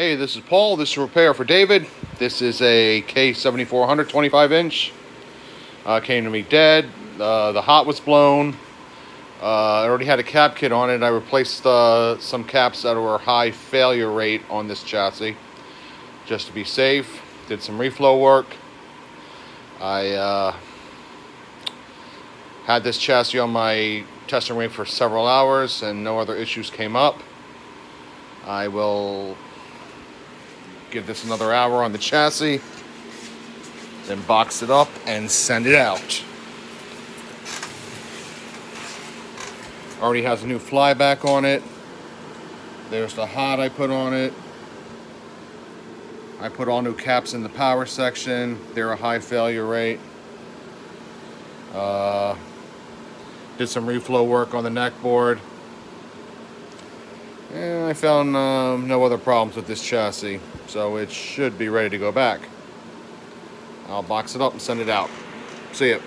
Hey, this is Paul. This is a Repair for David. This is a K7400 25 inch. Uh, came to me dead. Uh, the hot was blown. Uh, I already had a cap kit on it. I replaced uh, some caps that were high failure rate on this chassis just to be safe. Did some reflow work. I uh, had this chassis on my testing rig for several hours and no other issues came up. I will give this another hour on the chassis, then box it up and send it out. Already has a new flyback on it. There's the hot I put on it. I put all new caps in the power section. They're a high failure rate. Uh, did some reflow work on the neck board. And I found um, no other problems with this chassis, so it should be ready to go back. I'll box it up and send it out. See ya.